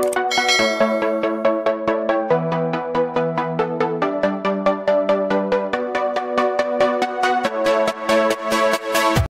Música